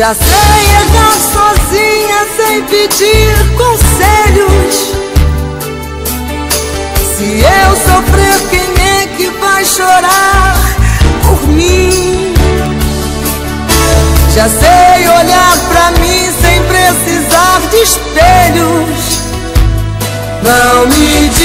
Já sei andar sozinha sem pedir conselhos. Se eu sofrer, quem é que vai chorar por mim? Já sei olhar pra mim sem precisar de espelhos. Não me diga